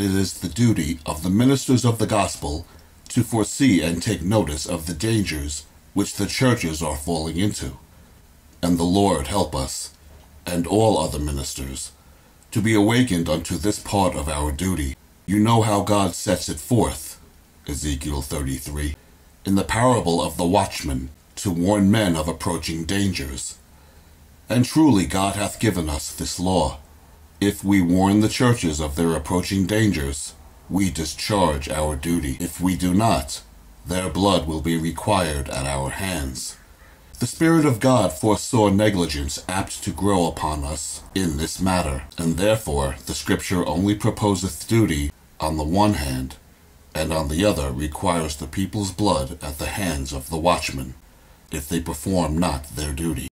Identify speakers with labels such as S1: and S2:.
S1: It is the duty of the ministers of the gospel to foresee and take notice of the dangers which the churches are falling into. And the Lord help us, and all other ministers, to be awakened unto this part of our duty. You know how God sets it forth, Ezekiel 33, in the parable of the watchman, to warn men of approaching dangers. And truly God hath given us this law. If we warn the churches of their approaching dangers, we discharge our duty. If we do not, their blood will be required at our hands. The Spirit of God foresaw negligence apt to grow upon us in this matter, and therefore the Scripture only proposeth duty on the one hand, and on the other requires the people's blood at the hands of the watchmen, if they perform not their duty.